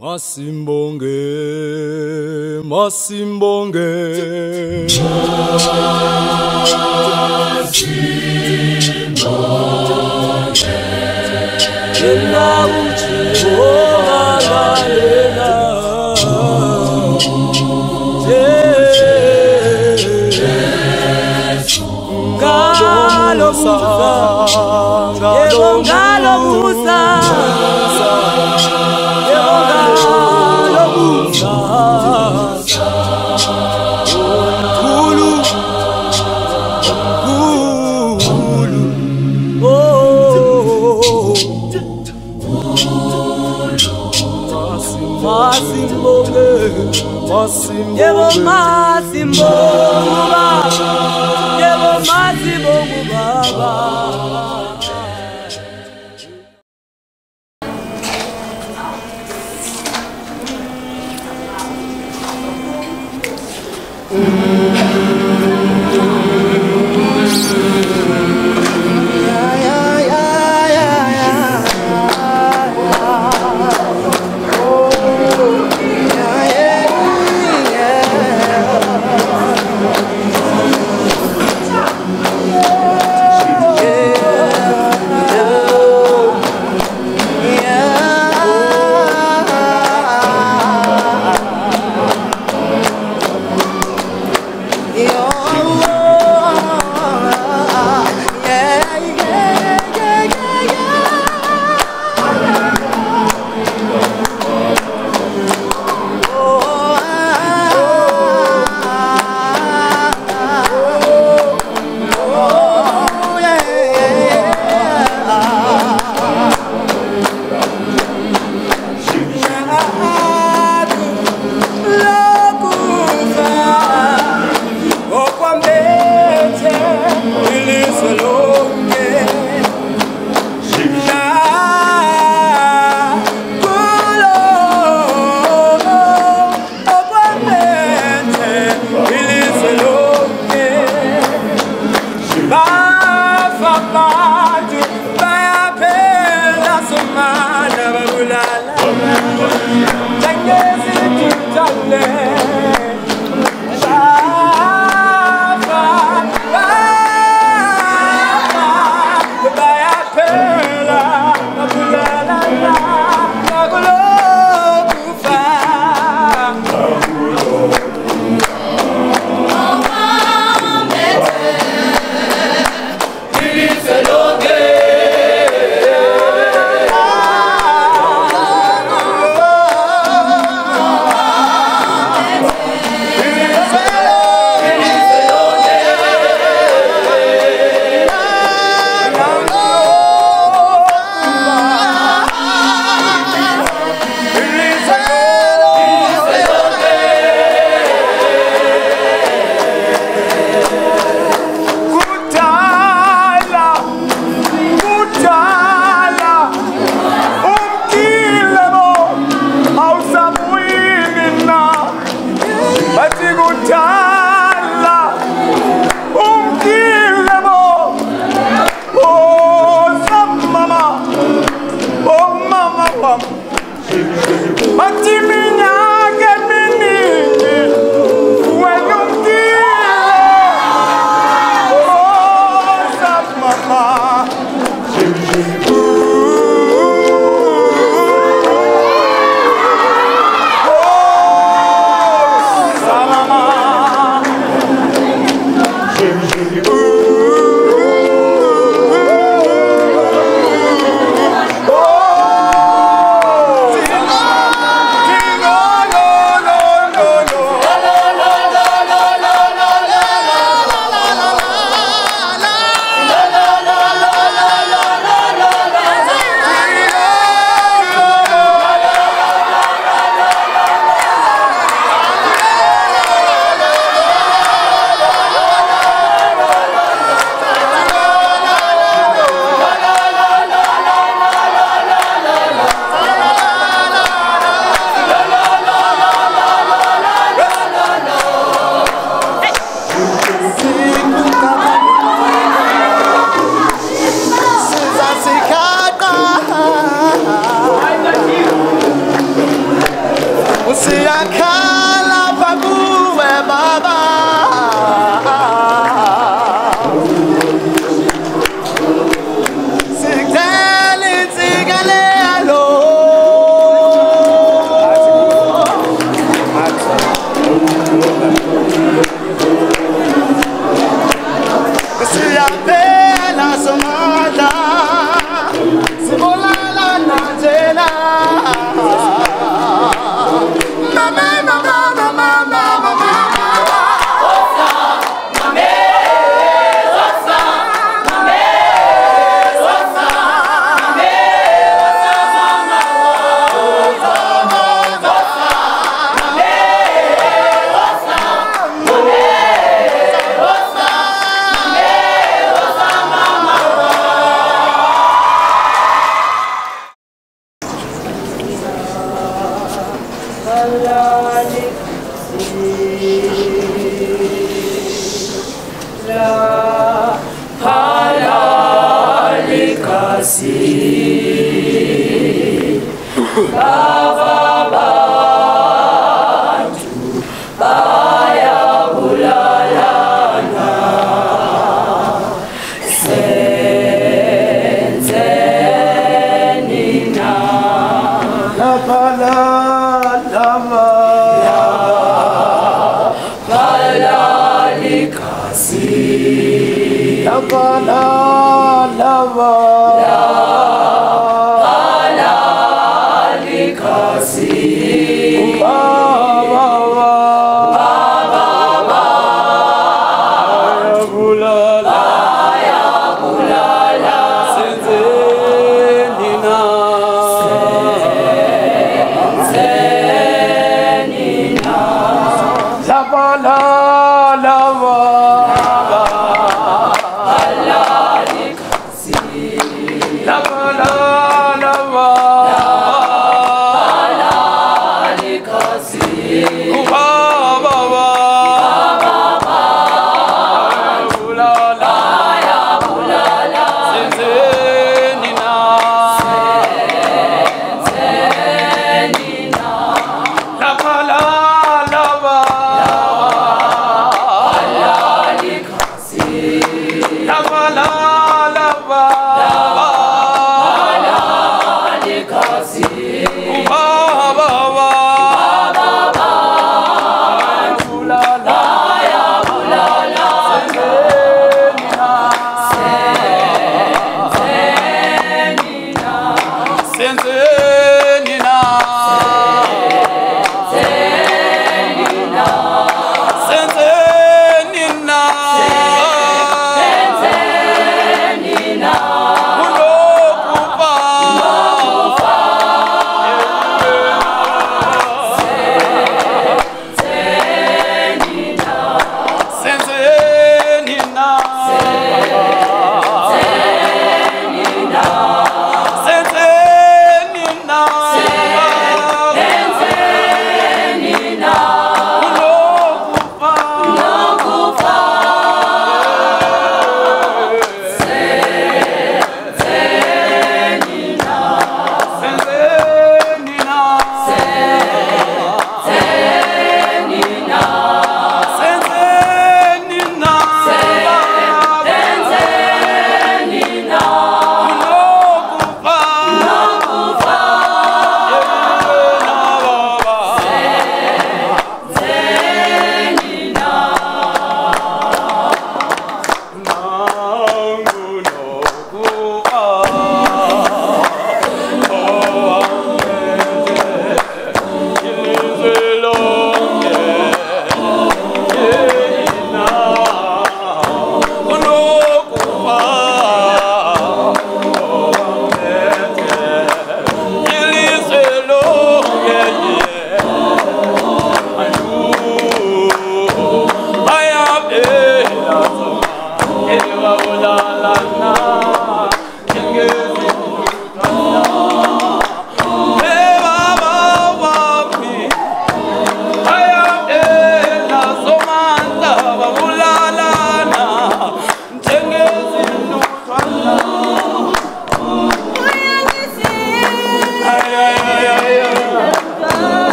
Masimbonge, Masimbonge, Masimbonge, Lena Ngalo Musa, Ngalo Musa. yebo masimbo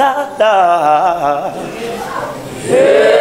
elamikala Well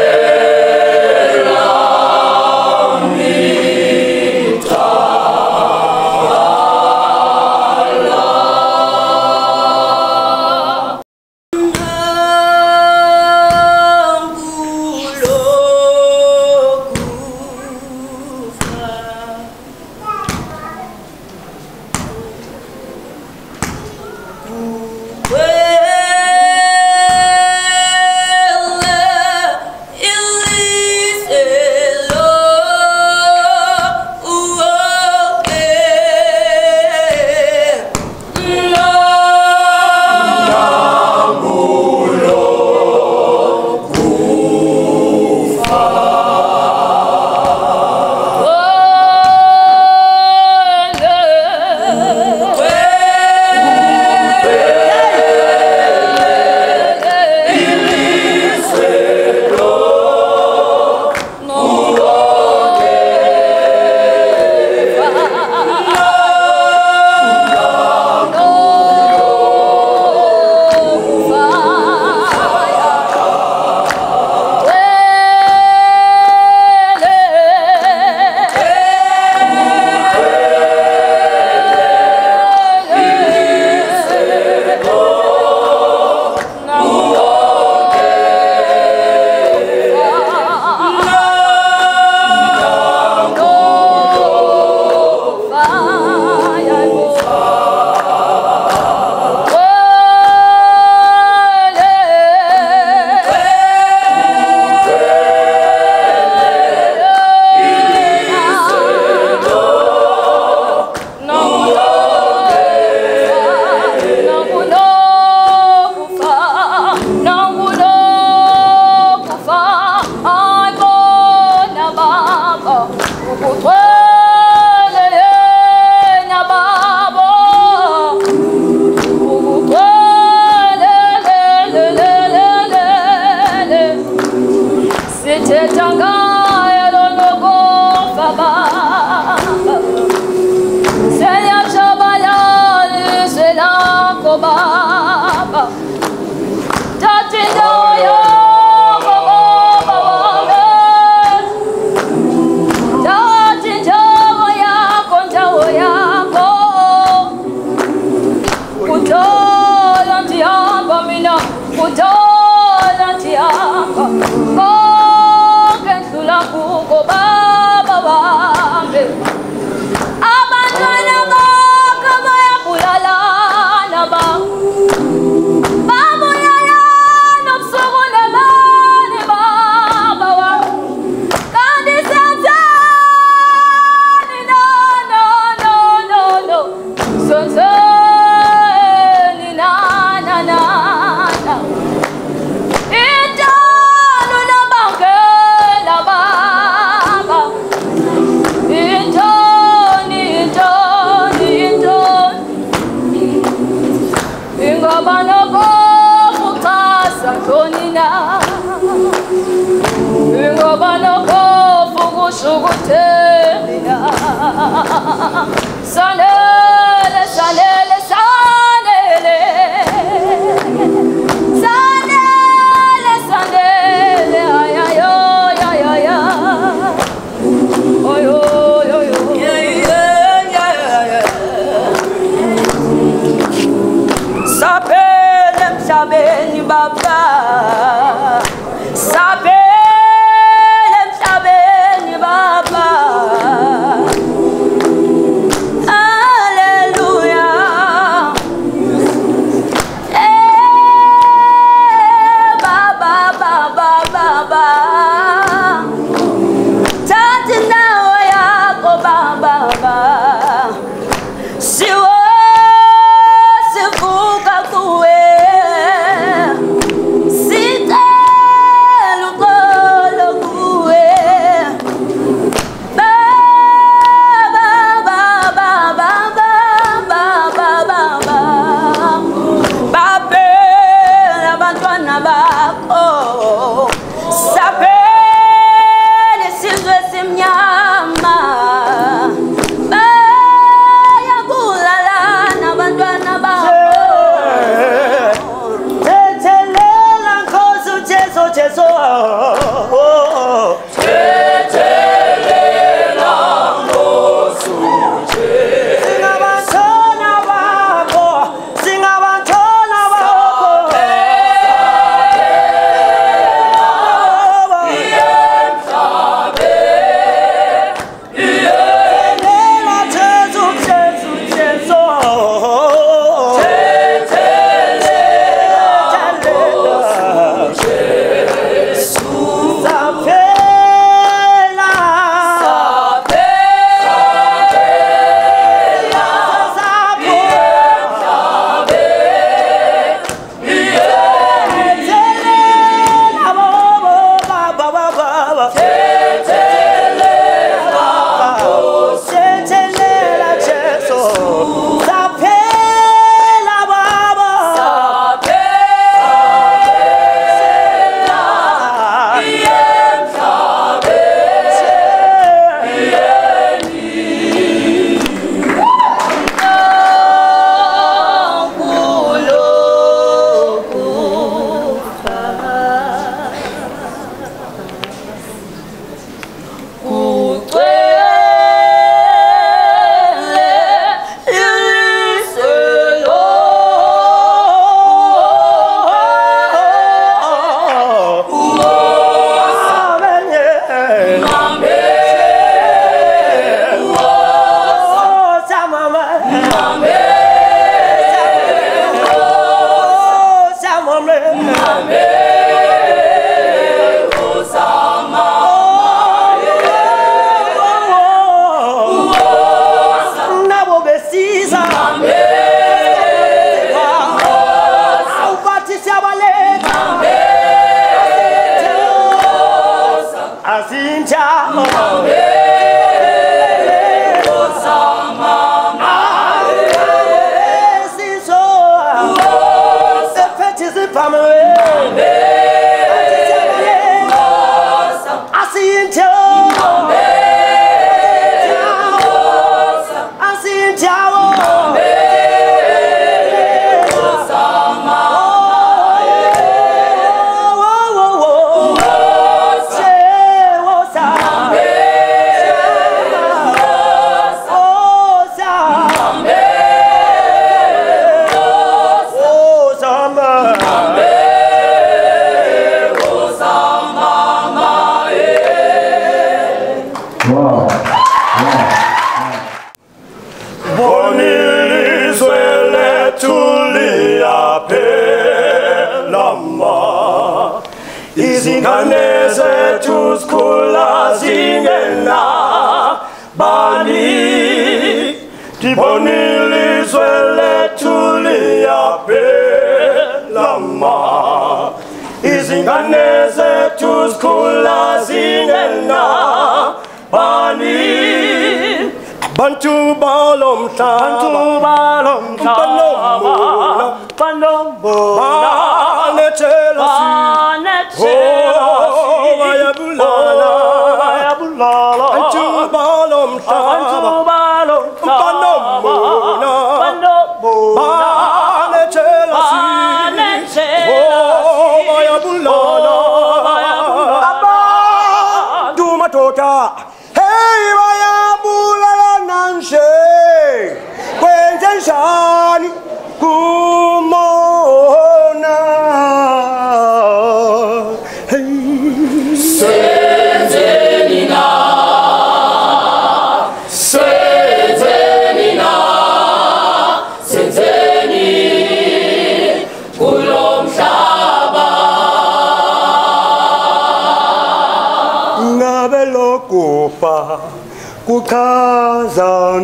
kuchaza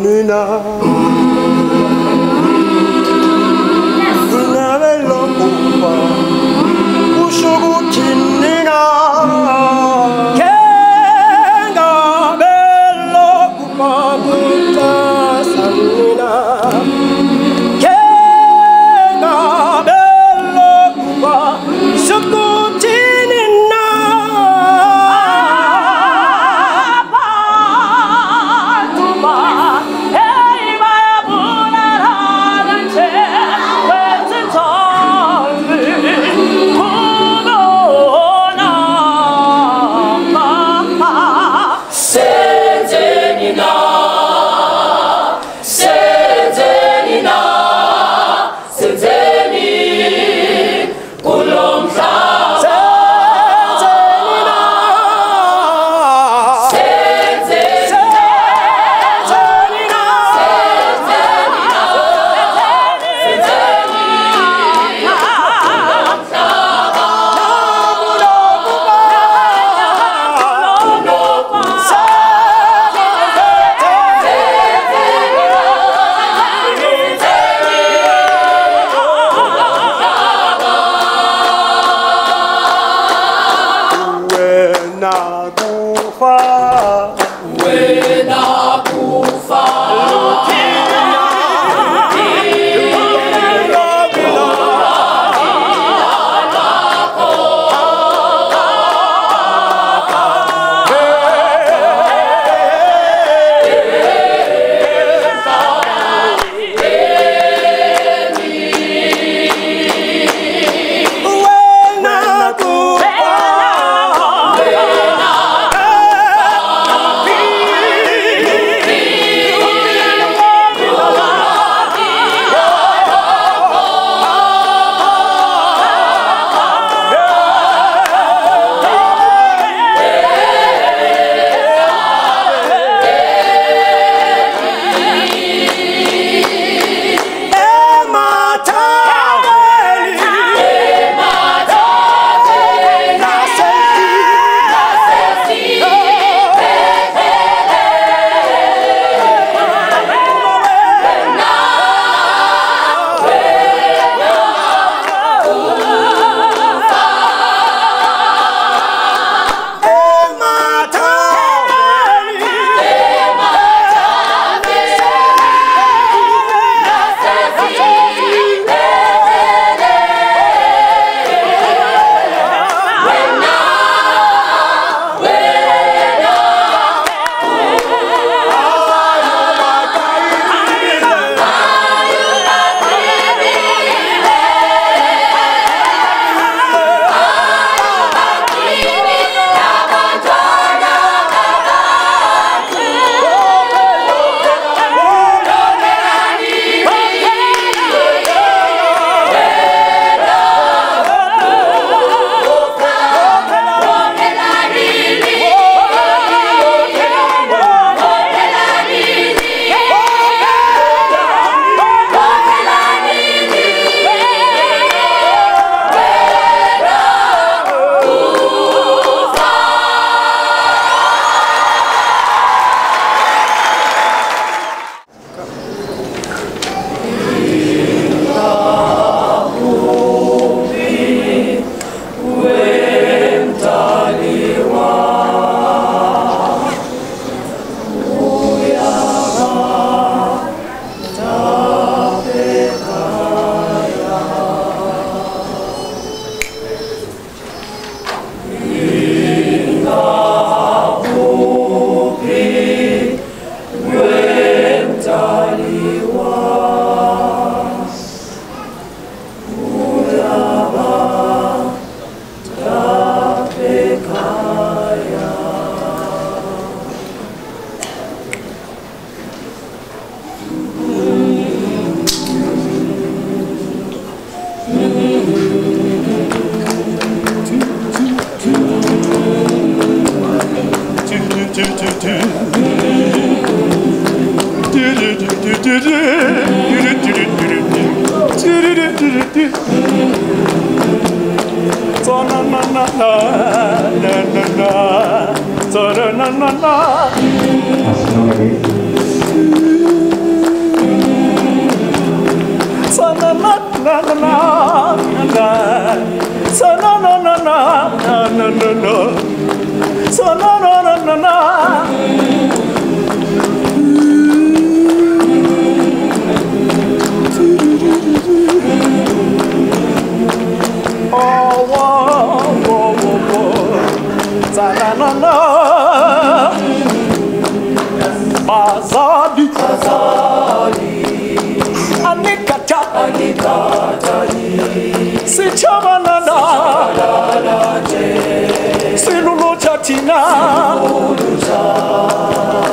Chatina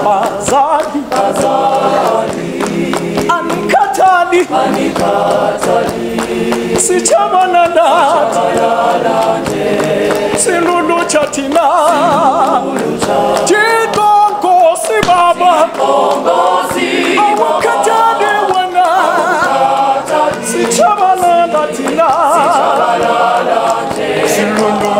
Bazali Anikatali Sichamanana Silulu Chatina. Sibaba Awakatani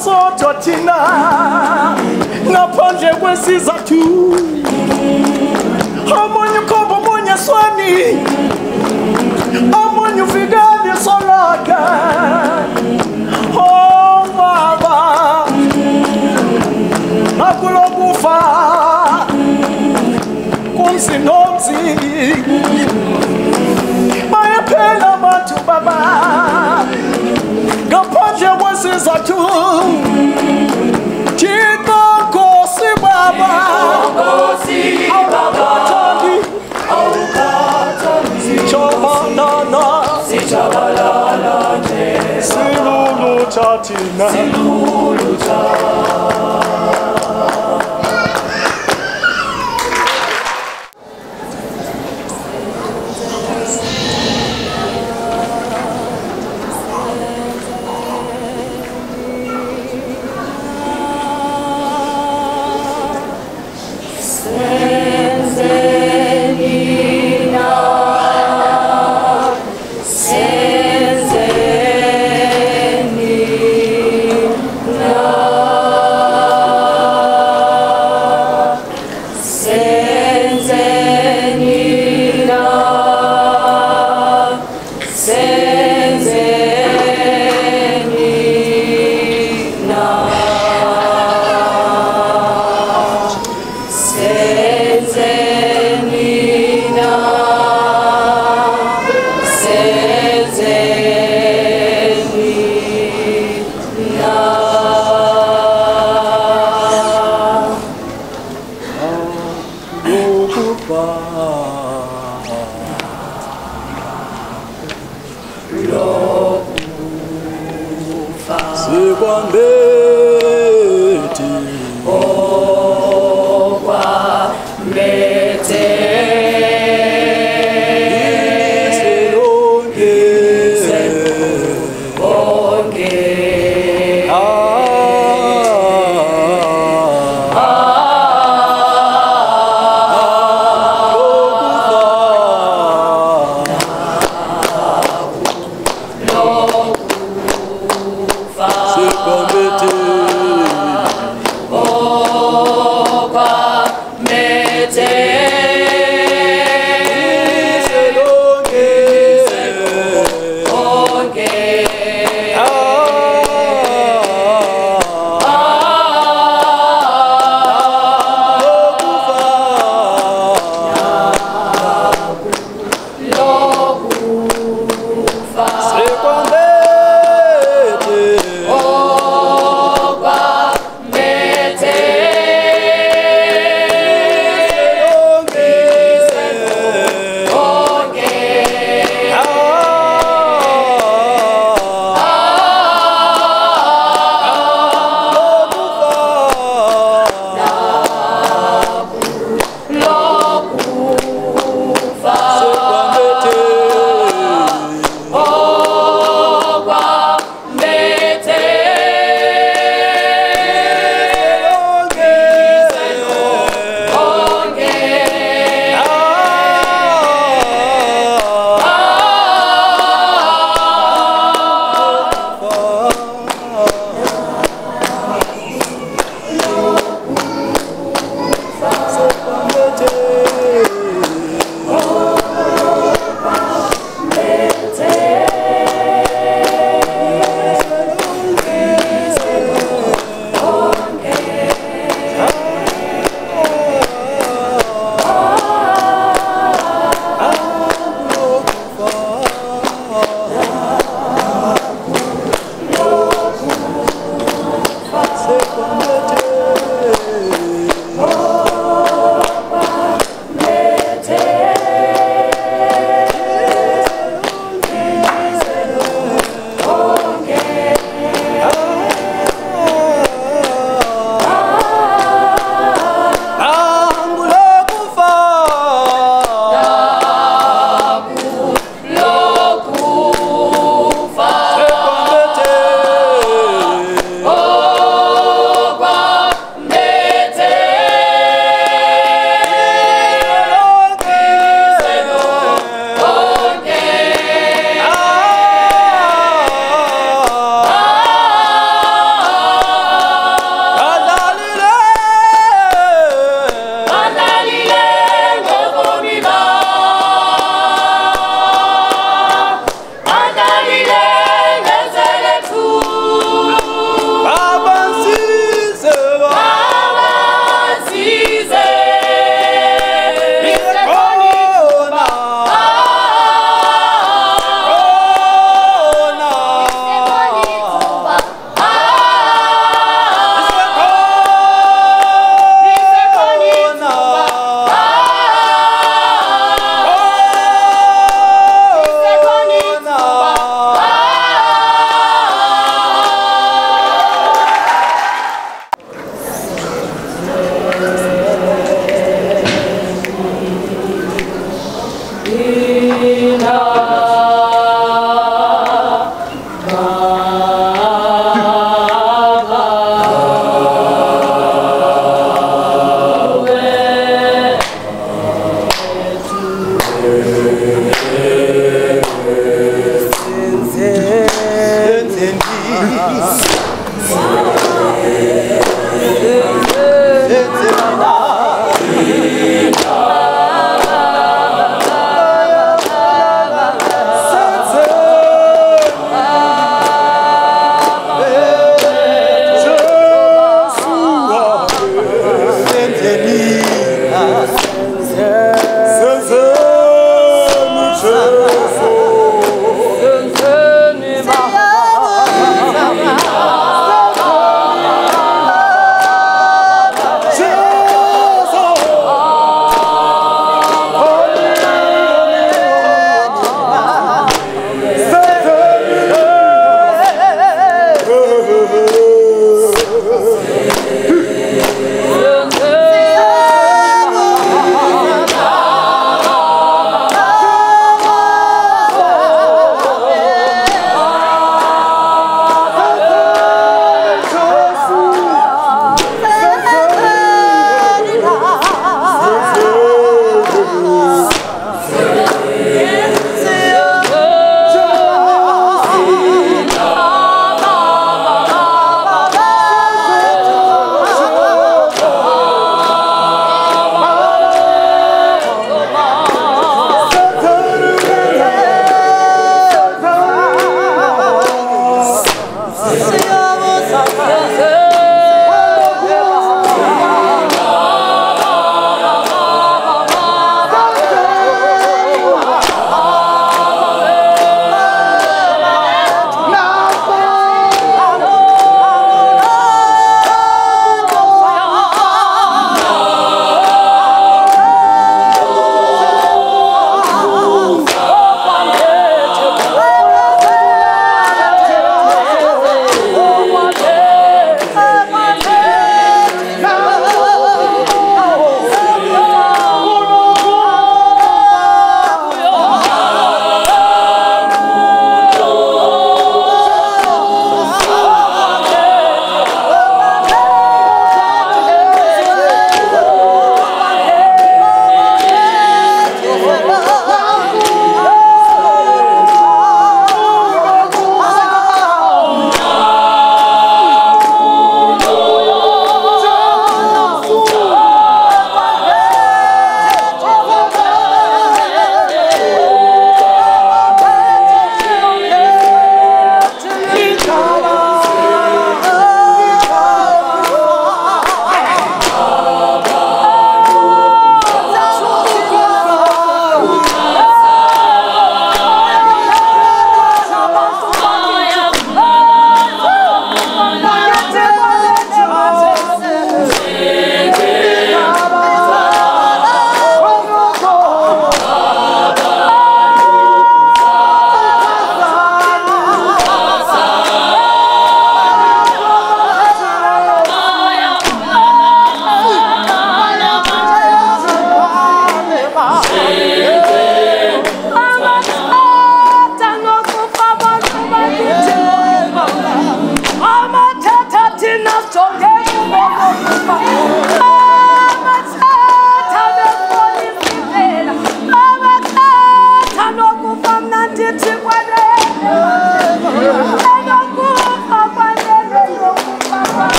nasodwa thina ngaphandle kwesizathu. Omunye ukhomba omunye swani omunye ufikani solaka oh baba nakulokufa kumzi nomzi bayaphela abantu baba ngaphandle kwesizathu thixo nkosi baba. Awukhathali sijabalala silulutsha thina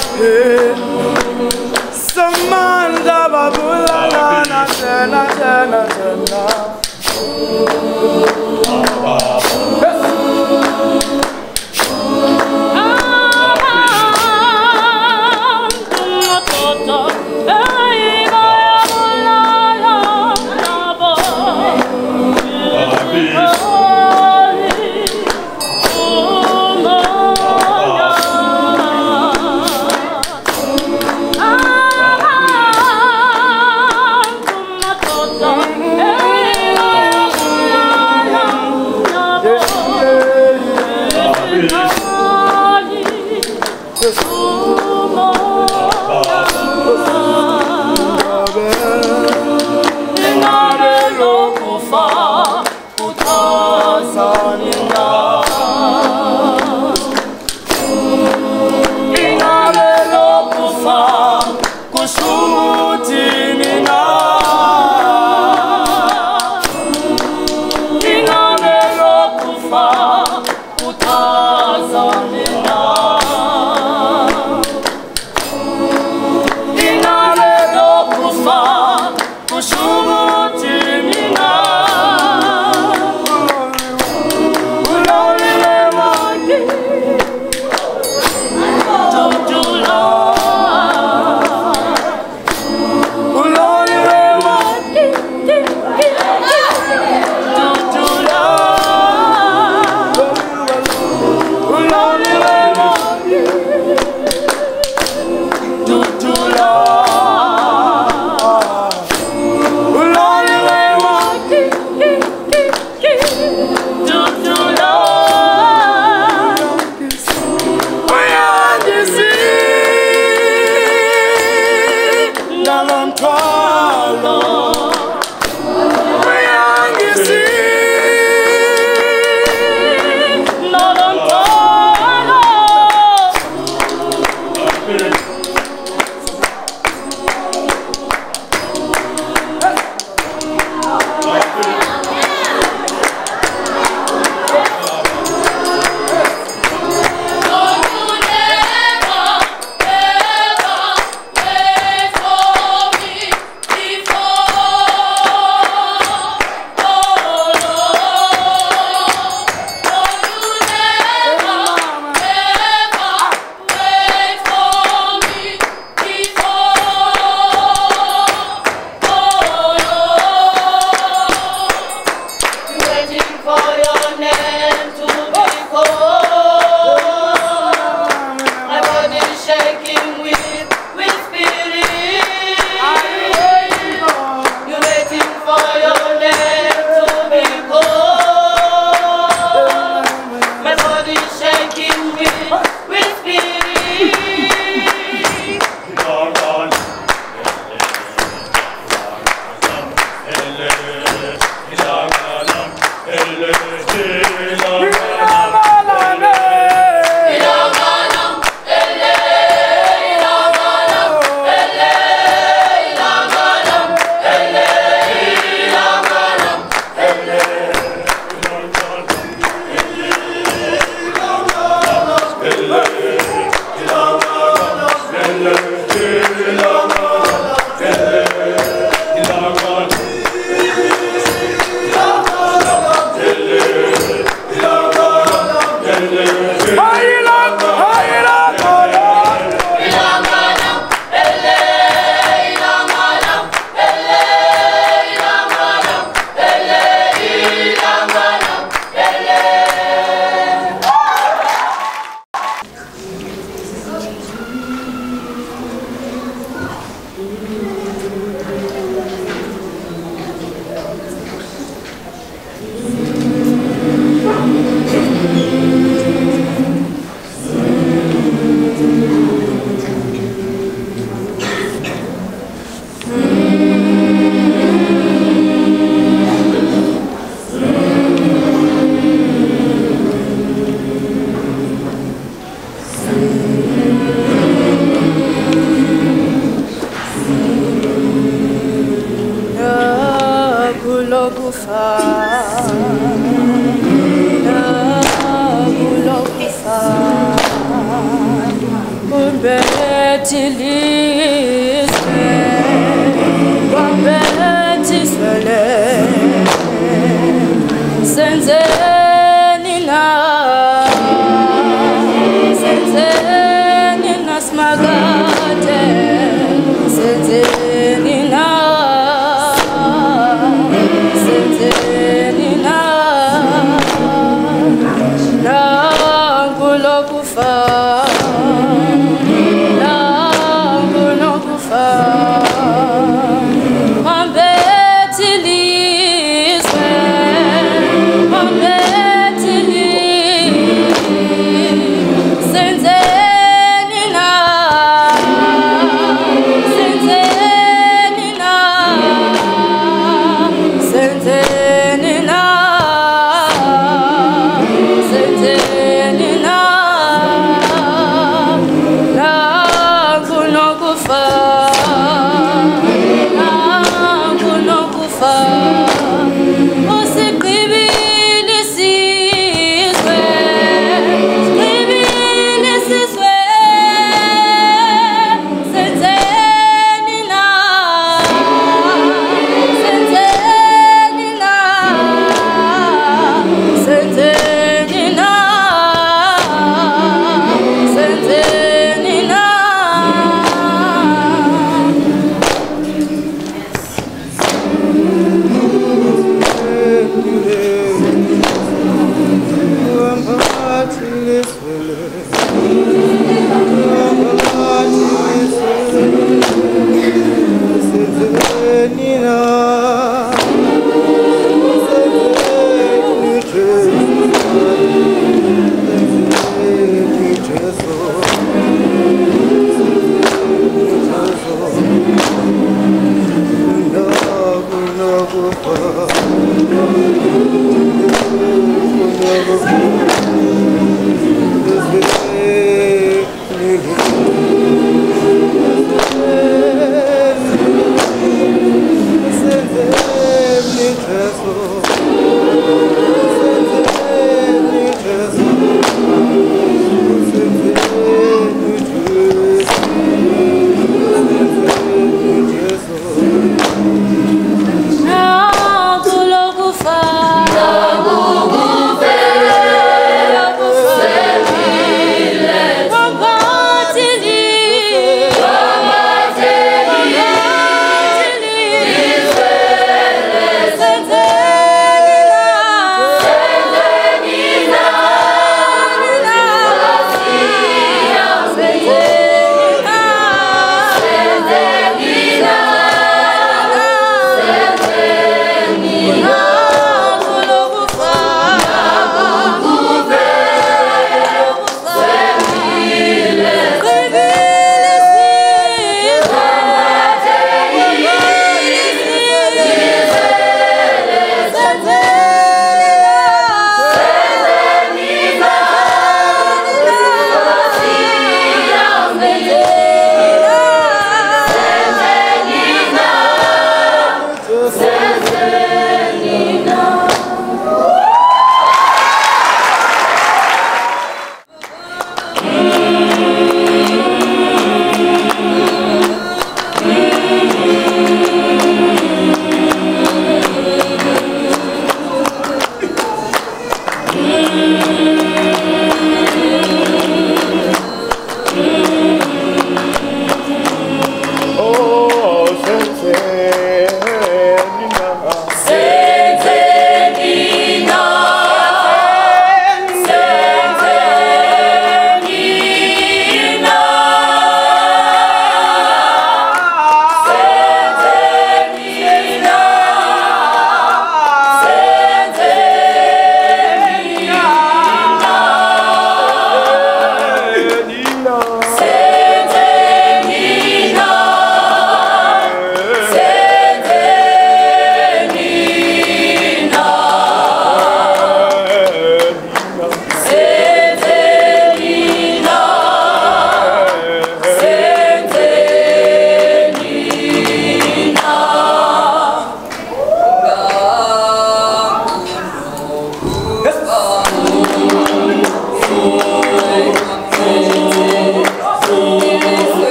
Thank you. na na na na na